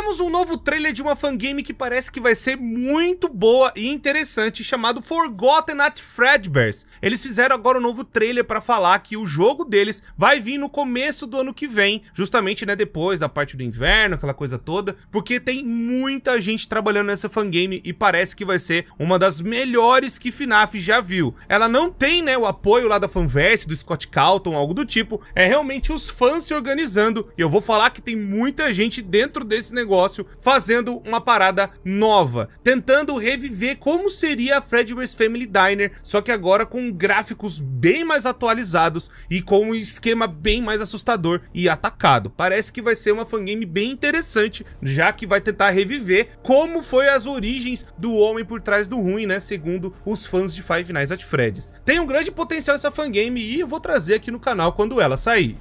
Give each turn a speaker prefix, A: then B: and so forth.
A: Temos um novo trailer de uma fangame que parece que vai ser muito boa e interessante, chamado Forgotten at Fredbear's. Eles fizeram agora um novo trailer para falar que o jogo deles vai vir no começo do ano que vem, justamente né, depois da parte do inverno, aquela coisa toda, porque tem muita gente trabalhando nessa fangame e parece que vai ser uma das melhores que FNAF já viu. Ela não tem né, o apoio lá da fanverse, do Scott Calton, algo do tipo, é realmente os fãs se organizando, e eu vou falar que tem muita gente dentro desse negócio fazendo uma parada nova, tentando reviver como seria a Fredbear's Family Diner, só que agora com gráficos bem mais atualizados e com um esquema bem mais assustador e atacado. Parece que vai ser uma fangame bem interessante, já que vai tentar reviver como foi as origens do homem por trás do ruim, né, segundo os fãs de Five Nights at Freddy's. Tem um grande potencial essa fangame e eu vou trazer aqui no canal quando ela sair.